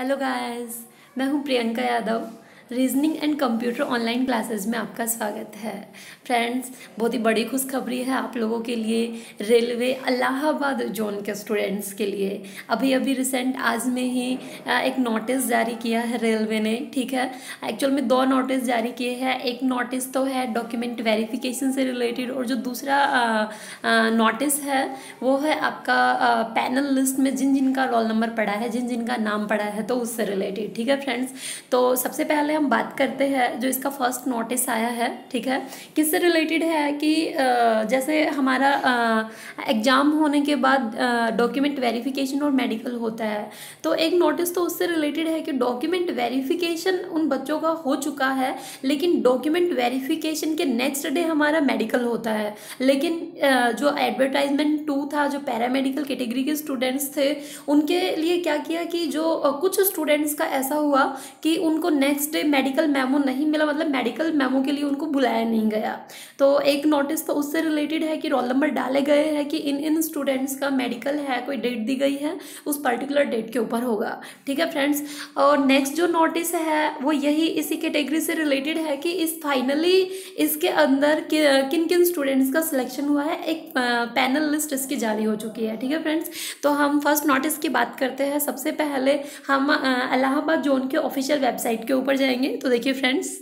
Hello guys मैं हूँ Priyanka Yadav reasoning and computer online classes में आपका स्वागत है। फ्रेंड्स, बहुत ही बड़ी खुशखबरी है आप लोगों के लिए रेलवे अलाहाबाद जोन के स्टूडेंट्स के लिए। अभी अभी रिसेंट आज में ही एक नोटिस जारी किया है रेलवे ने, ठीक है? एक्चुअल में दो नोटिस जारी किए हैं। एक नोटिस तो है डॉक्यूमेंट वेरिफिकेशन से रिलेटेड और जो दूसरा नोटिस है, वो है आपका पैनल लिस्ट में जिन जिन का रोल नंबर पड़ा है जिन जिन का नाम पड़ा है तो उससे रिलेटेड ठीक है फ्रेंड्स? तो सबसे पहले हम बात करते हैं, जो इसका फ़र्स्ट नोटिस आया है, ठीक है? किससे रिलेटेड है कि जैसे हमारा एग्ज़ाम होने के बाद डॉक्यूमेंट वेरिफिकेशन और मेडिकल होता है। तो एक नोटिस तो उससे रिलेटेड है कि डॉक्यूमेंट वेरिफिकेशन उन बच्चों का हो चुका है, लेकिन डॉक्यूमेंट वेरिफिकेशन के नेक्स्ट डे हमारा मेडिकल होता है। लेकिन जो एडवर्टाइजमेंट टू था, जो पैरामेडिकल कैटेगरी के स्टूडेंट्स थे, उनके लिए क्या किया कि जो कुछ स्टूडेंट्स का ऐसा हुआ कि उनको नेक्स्ट डे मेडिकल मेमो नहीं मिला मतलब मेडिकल मेमो के लिए उनको बुलाया नहीं गया। तो एक नोटिस तो उससे रिलेटेड है कि रोल नंबर डाले गए हैं कि इन इन स्टूडेंट्स का मेडिकल है, कोई डेट दी गई है, उस पर्टिकुलर डेट के ऊपर होगा। ठीक है फ्रेंड्स और नेक्स्ट जो नोटिस है, वो यही इसी कैटेगरी से रिलेटेड है कि इस फाइनली इसके अंदर किन किन स्टूडेंट्स का सिलेक्शन हुआ है, एक पैनल लिस्ट इसकी जारी हो चुकी है। ठीक है फ्रेंड्स तो हम फ़र्स्ट नोटिस की बात करते हैं। सबसे पहले हम इलाहाबाद जोन के ऑफिशियल वेबसाइट के ऊपर जाएँगे। तो देखिए फ्रेंड्स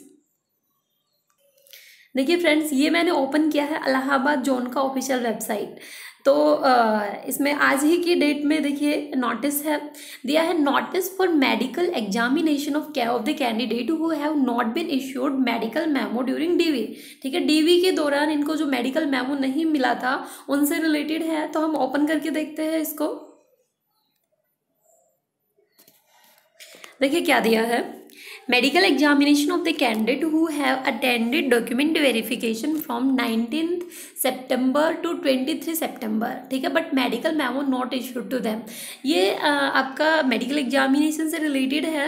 देखिए फ्रेंड्स ये मैंने ओपन किया है इलाहाबाद जोन का ऑफिशियल वेबसाइट तो इसमें आज ही की डेट में देखिए नोटिस है। दिया है notice for medical examination of of the candidate who have not been issued medical memo during DV ठीक है डीवी के दौरान इनको जो मेडिकल मेमो नहीं मिला था, उनसे रिलेटेड है तो हम ओपन करके देखते हैं इसको। देखिए क्या दिया है। Medical examination of the candidate who have attended document verification from 19th September to 23 September. ठीक है? But medical memo not issued to them ये आपका मेडिकल एग्जामिनेशन से रिलेटेड है।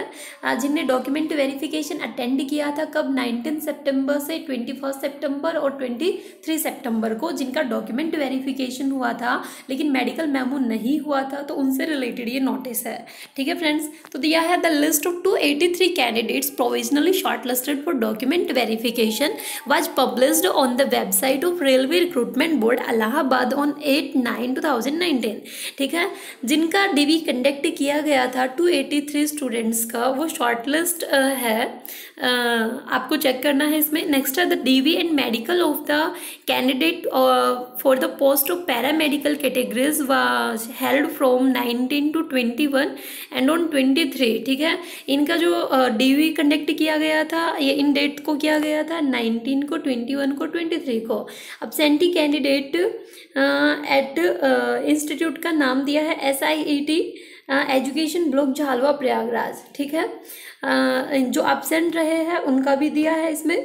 जिनने डॉक्यूमेंट वेरिफिकेशन अटेंड किया था कब? नाइनटीन सितंबर से ट्वेंटी फ़र्स्ट सेप्टेम्बर और ट्वेंटी थ्री सेप्टेम्बर को जिनका डॉक्यूमेंट वेरिफिकेशन हुआ था, लेकिन मेडिकल मेमो नहीं हुआ था तो उनसे रिलेटेड ये नोटिस है। ठीक है फ्रेंड्स तो दिया है the list of two eighty three candidate candidates provisionally shortlisted for document verification was published on the website of Railway Recruitment Board Allahabad on 8 9 2019 ठीक है जिनका डीवी कंडक्ट किया गया था 283 स्टूडेंट्स का वो शॉर्टलिस्ट है आपको चेक करना है इसमें नेक्स्ट है the DV and medical of the candidate for the post of paramedical categories was held from 19 to 21 and on 23 ठीक है इनका जो डीवी भी कंडक्ट किया गया था, ये इन डेट को किया गया था नाइनटीन को ट्वेंटी वन को ट्वेंटी थ्री को। अब सेंटी कैंडिडेट एट इंस्टीट्यूट का नाम दिया है S I E T education block Jhalwa Prayagraj, ठीक है? जो एबसेंट रहे हैं, उनका भी दिया है इसमें।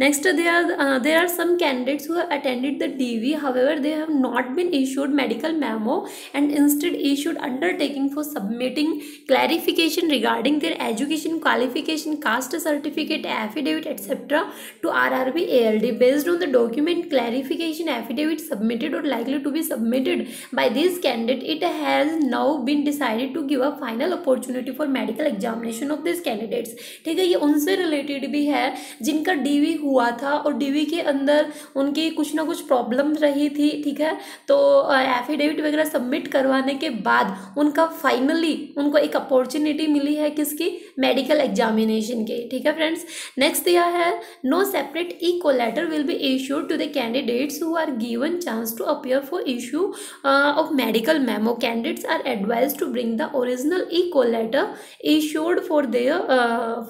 Next they are there are some candidates who attended the DV however they have not been issued medical memo and instead issued undertaking for submitting clarification regarding their education qualification caste certificate affidavit etcetera to R R B A L D based on the document clarification affidavit submitted और likely to be submitted by this candidate it has now been decided to give a final opportunity for medical examination of this candidates ठीक है, ये उनसे related भी है, जिनका DV हुआ था और डीवी के अंदर उनकी कुछ ना कुछ प्रॉब्लम रही थी, ठीक है? तो एफिडेविट वगैरह सबमिट करवाने के बाद उनका फाइनली उनको एक अपॉर्चुनिटी मिली है किसकी? मेडिकल एग्जामिनेशन के, ठीक है फ्रेंड्स नेक्स्ट दिया है no separate ecall letter will be issued to the candidates who are given chance to appear for issue of medical memo candidates are advise to bring the original ecall letter issued for their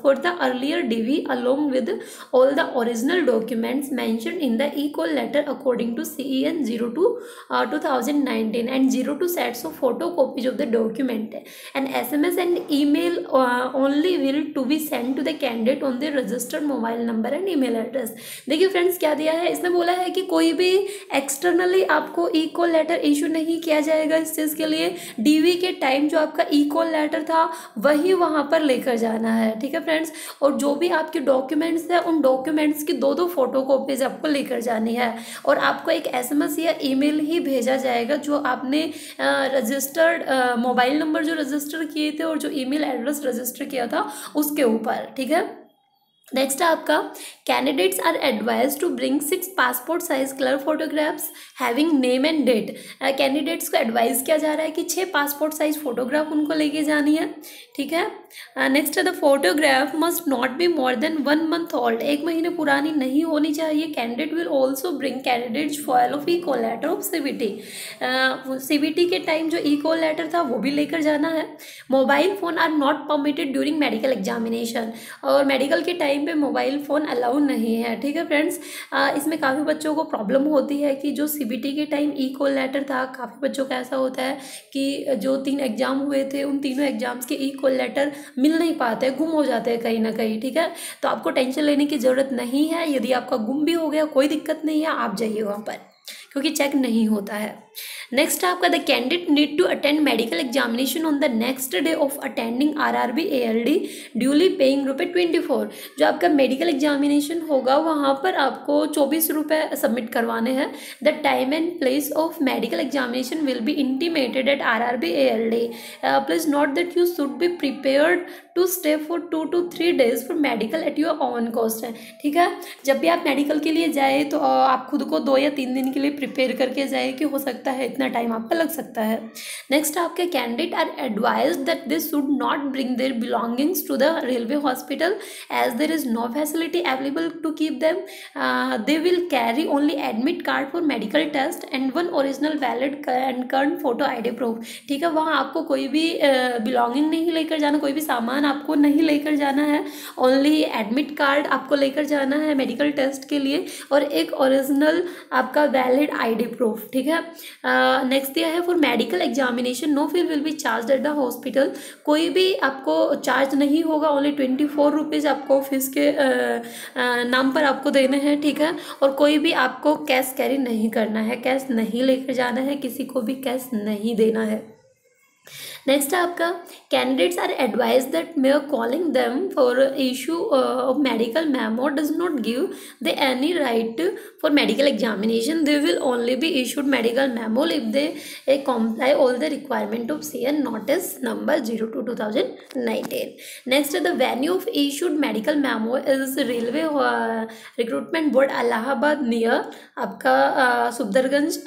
for the earlier DV along with all the original documents mention in the ecall letter according to C E N zero two two thousand nineteen and zero two sets of photo copies of the document and S M S and email only only will to be sent to the candidate on the registered mobile number and email address. देखिए friends क्या दिया है? इसने बोला है कि कोई भी एक्सटर्नली आपको इक्वल लेटर इशू नहीं किया जाएगा इस चीज़ के लिए। डीवी के टाइम टाइम जो आपका ई कॉल लेटर था, वही वहाँ पर लेकर जाना है। ठीक है फ्रेंड्स और जो भी आपके डॉक्यूमेंट्स है, उन डॉक्यूमेंट्स की दो दो फ़ोटो कॉपीज आपको लेकर जानी है। और आपको एक एसएमएस या ईमेल ही भेजा जाएगा जो आपने रजिस्टर्ड मोबाइल नंबर जो रजिस्टर किए थे और जो ईमेल एड्रेस रजिस्टर किया था उसके ऊपर ठीक है? नेक्स्ट है आपका candidates are advise to bring six passport size colour photographs having name and date candidates को एडवाइज किया जा रहा है कि छः पासपोर्ट साइज़ फोटोग्राफ उनको लेके जानी है, ठीक है? नेक्स्ट है the photograph must not be more than one month old एक महीने पुरानी नहीं होनी चाहिए। Candidate will also bring candidate foil of e call letter of C B T C B T के टाइम जो ई कॉल लेटर था, वो भी लेकर जाना है। Mobile phone are not permitted during medical examination और मेडिकल के टाइम पे मोबाइल फ़ोन अलाउ नहीं है, ठीक है फ्रेंड्स इसमें काफ़ी बच्चों को प्रॉब्लम होती है कि जो सी बी टी के टाइम ई कॉल लेटर था, काफ़ी बच्चों का ऐसा होता है कि जो तीन एग्ज़ाम हुए थे, उन तीनों एग्ज़ाम्स के ई कॉल लेटर मिल नहीं पाते, गुम हो जाते हैं कहीं ना कहीं, ठीक है? तो आपको टेंशन लेने की ज़रूरत नहीं है, यदि आपका गुम भी हो गया, कोई दिक्कत नहीं है, आप जाइए वहाँ पर, क्योंकि चेक नहीं होता है। नेक्स्ट आपका the candidate need to attend medical examination on the next day of attending R R B A L D duly paying रुपये ट्वेंटी फोर जो आपका मेडिकल एग्जामिनेशन होगा, वहाँ पर आपको चौबीस रुपये सबमिट करवाने हैं। The time and place of medical examination will be intimated at R R B A L D please note that you should be prepared to stay for two to three days for medical at your own cost है ठीक है? जब भी आप medical के लिए जाए तो आप खुद को दो या तीन दिन के लिए प्रिपेयर करके जाए कि हो सकता है, इतना टाइम आपका लग सकता है। नेक्स्ट आपके candidate are advise that this should not bring their belongings to the railway hospital as there is no facility available to keep them they will carry only admit card for medical test and one original valid and current photo I D proof ठीक है, वहाँ आपको कोई भी belonging नहीं लेकर जाना, कोई भी सामान आपको नहीं लेकर जाना है। ओनली एडमिट कार्ड आपको लेकर जाना है मेडिकल टेस्ट के लिए और एक ओरिजिनल आपका वैलिड आईडी प्रूफ ठीक है? नेक्स्ट दिया है for medical examination no fee will be charge at the hospital कोई भी आपको चार्ज नहीं होगा. ओनली ट्वेंटी फोर रुपीज़ आपको फ़ीस के नाम पर आपको देने हैं, ठीक है? और कोई भी आपको कैश कैरी नहीं करना है. कैश नहीं लेकर जाना है. किसी को भी कैश नहीं देना है. नेक्स्ट है आपका candidates are advise that mere calling them for issue of medical memo does not give they any right for medical examination they will only be issued medical memo if they a comply all the requirement of C N notice number zero two two thousand nineteen next the venue of issued medical memo is railway recruitment board Allahabad near आपका Subedarganj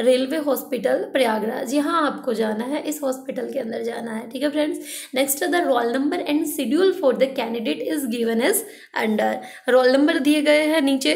railway hospital Prayagraj यहाँ आपको जाना है, इस hospital hospital के अंदर जाना है, ठीक है friends next the roll number and schedule for the candidate is given as under roll number दिए गए हैं नीचे।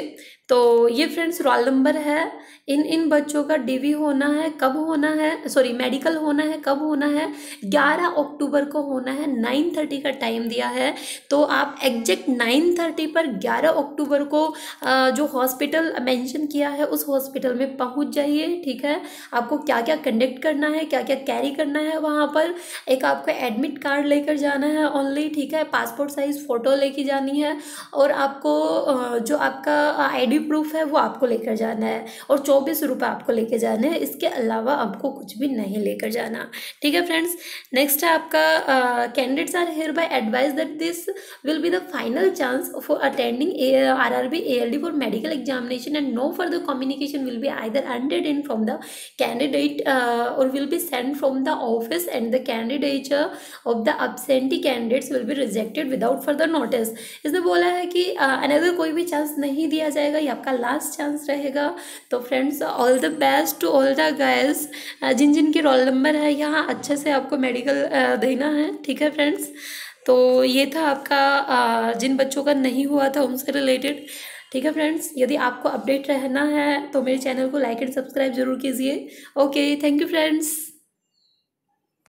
तो ये फ्रेंड्स रोल नंबर है। इन इन बच्चों का डीवी होना है, कब होना है सॉरी मेडिकल होना है, कब होना है? 11 अक्टूबर को होना है 9:30 का टाइम दिया है। तो आप एग्जैक्ट 9:30 पर 11 अक्टूबर को जो हॉस्पिटल मेंशन किया है, उस हॉस्पिटल में पहुँच जाइए, ठीक है? आपको क्या क्या कंडक्ट करना है क्या क्या कैरी करना है वहाँ पर। एक आपको एडमिट कार्ड लेकर जाना है ओनली ठीक है? पासपोर्ट साइज़ फ़ोटो लेके जानी है। और आपको जो आपका आई प्रूफ है वो आपको लेकर जाना है और चौबीस रुपये आपको लेकर जाना है। इसके अलावा आपको कुछ भी नहीं लेकर जाना। ठीक है फ्रेंड्स नेक्स्ट है आपका candidates are here by advise that this will be the final chance for attending R R B A L D for medical examination and no further communication will be either handed in from the candidate or will be send from the office and the candidature of the absentee candidates will be rejected without further notice इसने बोला है कि another uh, कोई भी chance नहीं दिया जाएगा। ये आपका लास्ट चांस रहेगा। तो friends all the best to all the girls जिन जिन की रोल नंबर है, यहाँ अच्छे से आपको मेडिकल देना है, ठीक है फ्रेंड्स तो ये था आपका जिन बच्चों का नहीं हुआ था उनसे रिलेटेड ठीक है फ्रेंड्स यदि आपको अपडेट रहना है तो मेरे चैनल को लाइक एंड सब्सक्राइब ज़रूर कीजिए। Okay thank you friends